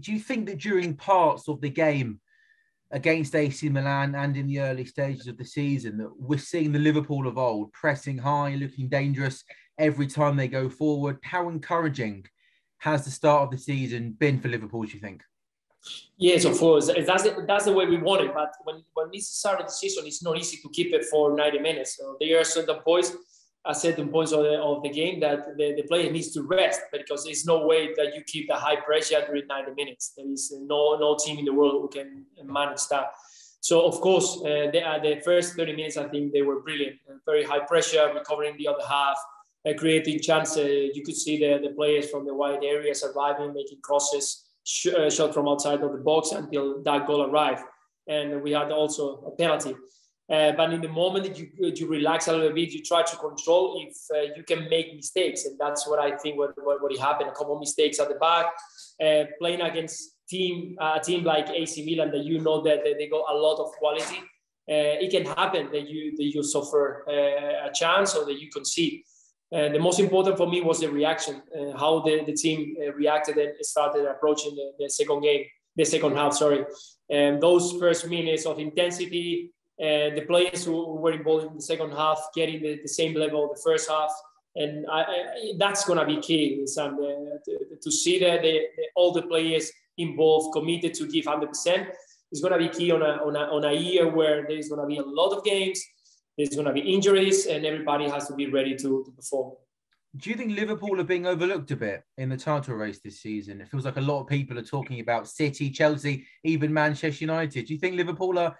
Do you think that during parts of the game against AC Milan and in the early stages of the season that we're seeing the Liverpool of old pressing high, looking dangerous every time they go forward? How encouraging has the start of the season been for Liverpool, do you think? Yes, of course. That's the, that's the way we want it. But when, when this start of the season, it's not easy to keep it for 90 minutes. So there are certain points, at certain points of the, of the game that the, the player needs to rest because there's no way that you keep the high pressure during 90 minutes. There is no, no team in the world who can manage that. So, of course, uh, the, uh, the first 30 minutes, I think they were brilliant. Uh, very high pressure, recovering the other half, uh, creating chances. You could see the, the players from the wide areas arriving, making crosses sh- uh, shot from outside of the box until that goal arrived. And we had also a penalty. Uh, but in the moment that you, you relax a little bit, you try to control if uh, you can make mistakes. And that's what I think what, what, what happened. A couple mistakes at the back, uh, playing against team a team like AC Milan that you know that, that they got a lot of quality. Uh, it can happen that you that you suffer uh, a chance or that you concede. And the most important for me was the reaction, uh, how the, the team uh, reacted and started approaching the, the, second game, the second half, sorry. And those first minutes of intensity, and the players who were involved in the second half getting the, the same level the first half. And I, I, that's going to be key, Sam, uh, to, to, see that the, all the players involved committed to give 100%. It's going to be key on a, on, a, on a year where there's going to be a lot of games there's going to be injuries, and everybody has to be ready to, to perform. Do you think Liverpool are being overlooked a bit in the title race this season? It feels like a lot of people are talking about City, Chelsea, even Manchester United. Do you think Liverpool are,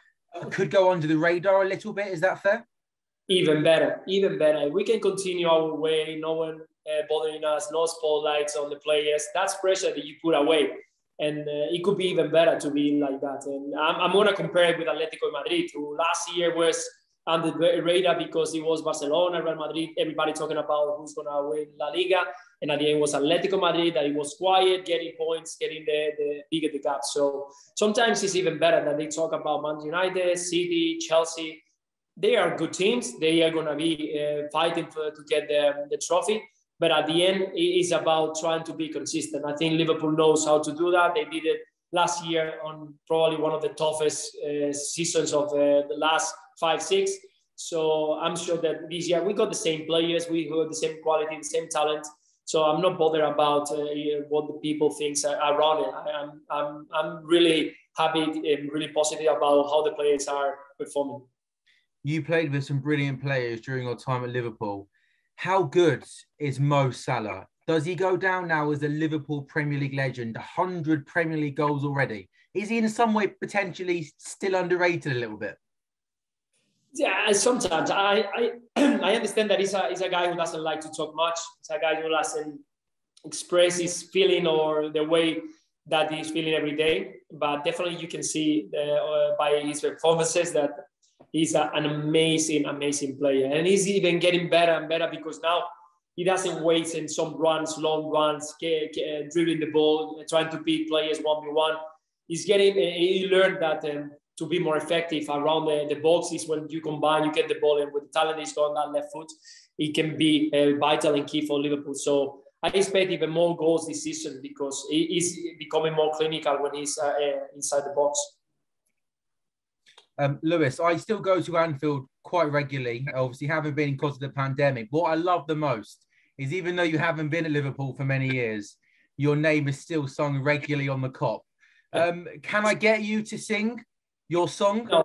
could go under the radar a little bit? Is that fair? Even better, even better. We can continue our way, no one uh, bothering us, no spotlights on the players. That's pressure that you put away. And uh, it could be even better to be like that. And I'm, I'm going to compare it with Atletico Madrid, who last year was under the radar because it was Barcelona, Real Madrid, everybody talking about who's going to win La Liga. And at the end was Atletico Madrid that it was quiet, getting points, getting the, the bigger the gap. So sometimes it's even better that they talk about Man United, City, Chelsea. They are good teams. They are going to be uh, fighting for, to get the, the trophy. But at the end, it is about trying to be consistent. I think Liverpool knows how to do that. They did it last year on probably one of the toughest uh, seasons of uh, the last five, six. So I'm sure that this year we got the same players, we got the same quality, the same talent. So I'm not bothered about uh, what the people think around it. I'm, I'm, I'm really happy and really positive about how the players are performing. You played with some brilliant players during your time at Liverpool. How good is Mo Salah? Does he go down now as a Liverpool Premier League legend? 100 Premier League goals already. Is he in some way potentially still underrated a little bit? Yeah, sometimes I I, I understand that he's a, he's a guy who doesn't like to talk much. It's a guy who doesn't express his feeling or the way that he's feeling every day. But definitely, you can see uh, by his performances that he's a, an amazing, amazing player, and he's even getting better and better because now he doesn't wait in some runs, long runs, get, get, dribbling the ball, trying to beat players one by one. He's getting. He learned that. Um, to be more effective around the, the boxes when you combine, you get the ball and with the talent he's got on that left foot, it can be uh, vital and key for Liverpool. So I expect even more goals this season because he is becoming more clinical when he's uh, uh, inside the box. Um, Luis, I still go to Anfield quite regularly. Obviously, haven't been because of the pandemic. What I love the most is even though you haven't been at Liverpool for many years, your name is still sung regularly on the Kop. Um, can I get you to sing your song? No,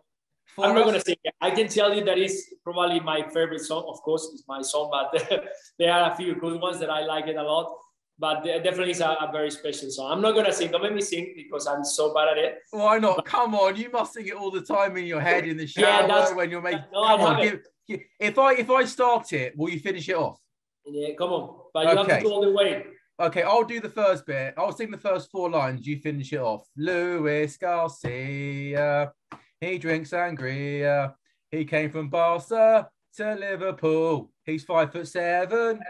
I'm not going to say it. I can tell you that is probably my favorite song. Of course, it's my song, but there are a few good ones that I like it a lot. But definitely is a, a, very special song. I'm not going to sing. Don't make me sing because I'm so bad at it. Why not? But, Come on, you must sing it all the time in your head in the shower yeah, when you're making. No, come on, give, give, if I if I start it, will you finish it off? Yeah, come on. But you okay. have to go all the way. Okay, I'll do the first bit. I'll sing the first four lines. You finish it off. Luis Garcia, he drinks sangria. He came from Barca to Liverpool. He's five foot seven.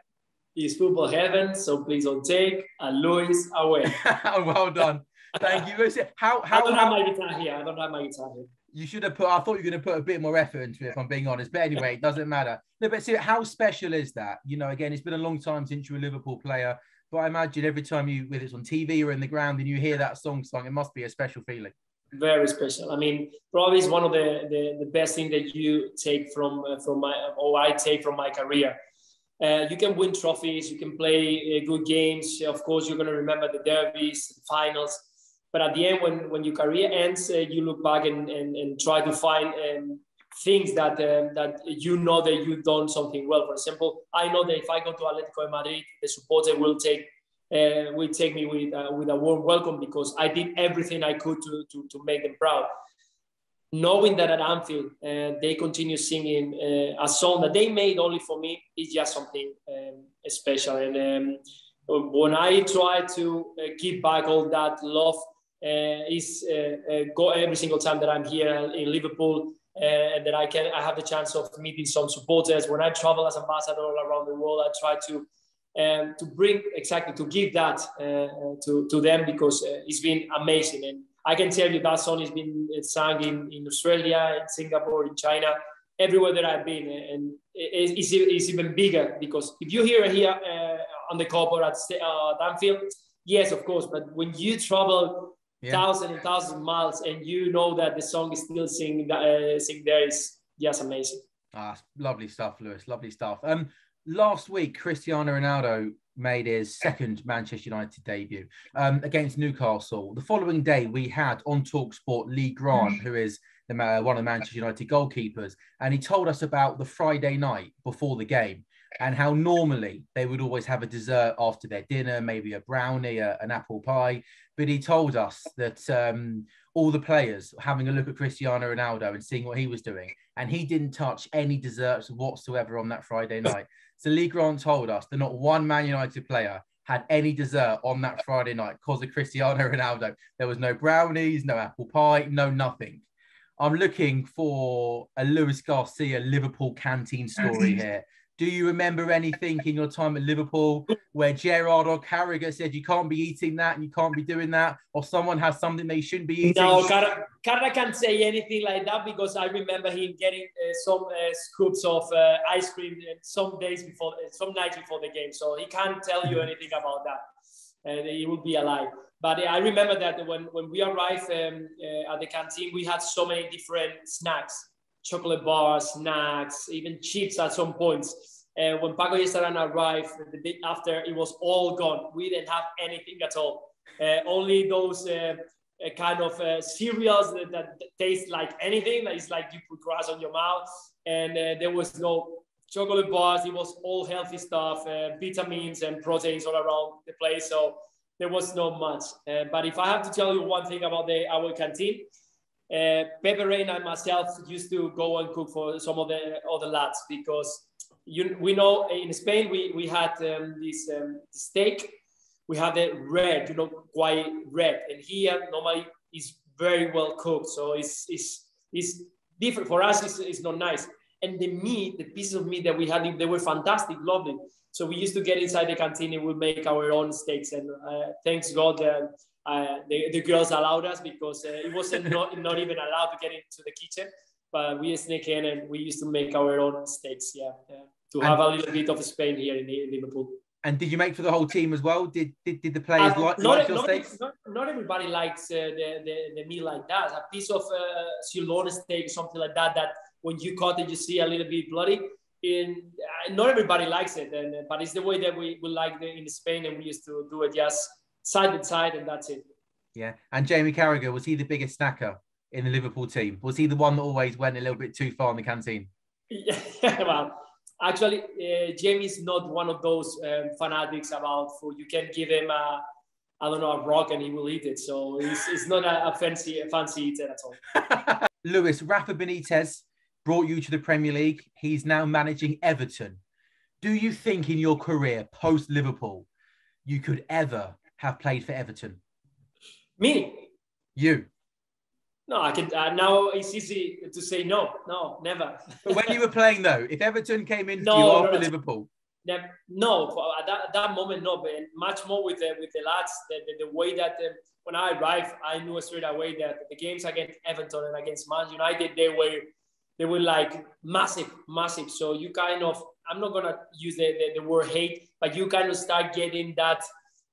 He's football heaven, so please don't take a Luis away. well done. Thank you. How, how, I don't how, have my guitar here. I don't have my guitar here. You should have put. I thought you were going to put a bit more effort into it. If I'm being honest, but anyway, it doesn't matter. No, but see, how special is that? You know, again, it's been a long time since you were a Liverpool player but I imagine every time you, whether it's on TV or in the ground, and you hear that song sung, it must be a special feeling. Very special. I mean, probably is one of the, the, the best thing that you take from uh, from my or I take from my career. Uh, you can win trophies, you can play uh, good games. Of course, you're going to remember the derbies, the finals. But at the end, when, when your career ends, uh, you look back and, and, and try to find um, things that um, that you know that you've done something well. For example, I know that if I go to Atletico Madrid, the supporter will take uh, will take me with uh, with a warm welcome because I did everything I could to to, to make them proud. Knowing that at Anfield uh, they continue singing uh, a song that they made only for me is just something um, special. And um, when I try to uh, give back all that love, uh, is go every single time that I'm here in Liverpool and that I can I have the chance of meeting some supporters. When I travel as ambassador all around the world, I try to um, to bring exactly to give that uh, to, to them because uh, it's been amazing and I can tell you that song has been sung in, in Australia, in Singapore, in China, everywhere that I've been, and it's, it's even bigger because if you hear it here uh, on the Kop or at uh, Anfield, yes, of course, but when you travel yeah. thousands and thousands of miles and you know that the song is still sing uh, sing there is just amazing. Ah, lovely stuff, Luis. Lovely stuff. Um, last week, Cristiano Ronaldo made his second Manchester United debut um, against Newcastle. The following day, we had on Talksport Lee Grant, who is the, uh, one of the Manchester United goalkeepers, and he told us about the Friday night before the game and how normally they would always have a dessert after their dinner, maybe a brownie, a, an apple pie. But he told us that um, all the players having a look at Cristiano Ronaldo and seeing what he was doing, and he didn't touch any desserts whatsoever on that Friday night. So Lee Grant told us that not one Man United player had any dessert on that Friday night because of Cristiano Ronaldo. There was no brownies, no apple pie, no nothing. I'm looking for a Luis Garcia Liverpool canteen story here do you remember anything in your time at Liverpool where Gerrard or Carragher said you can't be eating that and you can't be doing that, or someone has something they shouldn't be eating? No, Carragher can't say anything like that because I remember him getting uh, some uh, scoops of uh, ice cream some days before, some nights before the game. So he can't tell you anything about that. And he would be a lie. But I remember that when, when we arrived um, uh, at the canteen, we had so many different snacks chocolate bars, snacks, even chips at some points. And when Paco Ayestarán arrived the day after, it was all gone. We didn't have anything at all. Uh, only those uh, uh, kind of uh, cereals that, that, taste like anything. That is like you put grass on your mouth. And uh, there was no chocolate bars. It was all healthy stuff, uh, vitamins and proteins all around the place. So there was not much. but if I have to tell you one thing about the our canteen, uh, Pepe Reina and myself used to go and cook for some of the other lads because you, we know in Spain we, we had um, this um, steak, we had it red, you know, quite red, and here normally is very well cooked, so it's it's, it's different for us. It's, it's not nice, and the meat, the pieces of meat that we had, they were fantastic, lovely. So we used to get inside the canteen and we make our own steaks, and uh, thanks God. Uh, uh, the, the girls allowed us because uh, it wasn't not, not even allowed to get into the kitchen. But we sneak in and we used to make our own steaks, yeah, yeah to and, have a little bit of Spain here in, Liverpool. And did you make for the whole team as well? Did did, did the players uh, like, not, like your not, steaks? Not, not everybody likes uh, the, the, the meal like that. A piece of uh, sirloin steak, something like that, that when you cut it, you see a little bit bloody. In, uh, not everybody likes it, and, but it's the way that we, we like the, in Spain, and we used to do it just side by side, and that's it. Yeah. And Jamie Carragher, was he the biggest snacker in the Liverpool team? Was he the one that always went a little bit too far in the canteen? Yeah, well, actually, uh, Jamie's not one of those um, fanatics about food. You can give him a, I don't know, a rock and he will eat it. So he's, he's not a, a fancy, a fancy eater at all. Luis, Rafa Benitez brought you to the Premier League. He's now managing Everton. Do you think in your career post Liverpool, you could ever have played for Everton? Me? You? No, I can. Uh, now it's easy to say no. No, never. but when you were playing, though, if Everton came in no, you after no, Liverpool, no, at that, that moment, no. But much more with the with the lads, the, the, the way that um, when I arrived, I knew straight away that the games against Everton and against Man United, they were they were like massive, massive. So you kind of, I'm not gonna use the, the, the word hate, but you kind of start getting that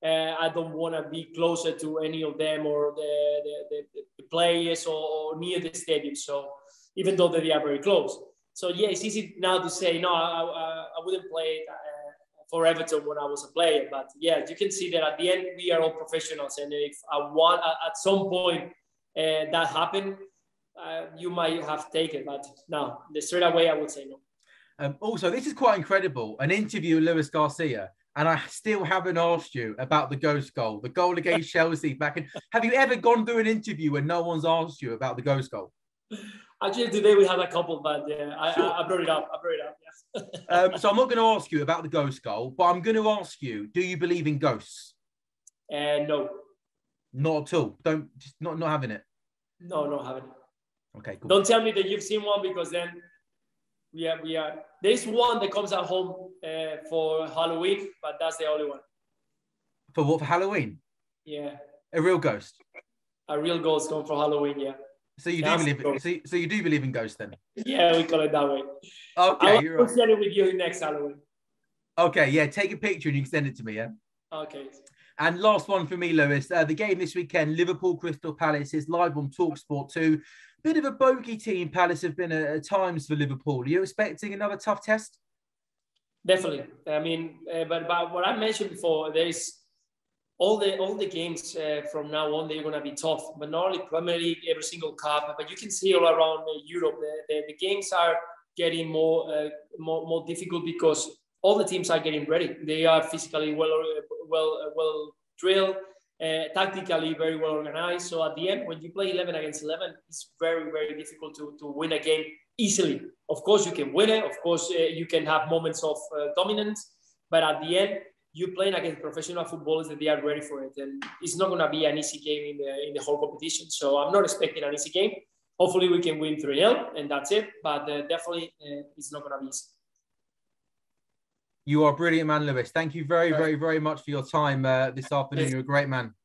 uh, I don't want to be closer to any of them or the, the, the, the players or, or, near the stadium. So even though they are very close. So yeah, it's easy now to say, no, I, I, I wouldn't play uh, for Everton when I was a player. But yeah, you can see that at the end, we are all professionals. And if I want, at some point uh, that happened, uh, you might have taken. But no, the straight away, I would say no. Um, also, this is quite incredible. An interview with Luis Garcia and I still haven't asked you about the ghost goal, the goal against Chelsea back in. Have you ever gone through an interview where no one's asked you about the ghost goal? Actually, today we had a couple, but yeah, I, sure. I, I brought it up. I brought it up. Yes. um, so I'm not going to ask you about the ghost goal, but I'm going to ask you: Do you believe in ghosts? Uh, no. Not at all. Don't just not not having it. No, not having it. Okay, cool. Don't tell me that you've seen one because then we are we are there's one that comes at home uh, for halloween but that's the only one. For what for halloween? Yeah. A real ghost? A real ghost come for halloween yeah. So you do believe in, so, so you do believe in ghosts then? Yeah we call it that way. Okay i'll right. share it with you next halloween. Okay yeah take a picture and you can send it to me yeah? Okay. And last one for me, Luis. Uh, the game this weekend, Liverpool Crystal Palace, is live on Talksport 2 bit of a bogey team Palace have been at, times for Liverpool. Are you expecting another tough test? Definitely. I mean, uh, but, but what I mentioned before, there is all the all the games uh, from now on they're going to be tough. But not only Premier League, every single cup, but you can see all around uh, Europe the, the, the, games are getting more, uh, more more difficult because all the teams are getting ready. They are physically well well well drilled uh, tactically very well organized. So at the end, when you play 11 against 11, it's very, very difficult to, to win a game easily. Of course, you can win it. Of course, uh, you can have moments of uh, dominance. But at the end, you're playing against professional footballers that they are ready for it. And it's not going to be an easy game in the, in the whole competition. So I'm not expecting an easy game. Hopefully, we can win 3 0, and that's it. But uh, definitely, uh, it's not going to be easy. You are brilliant, man, Luis. Thank you very, very, very much for your time uh, this afternoon. You're a great man.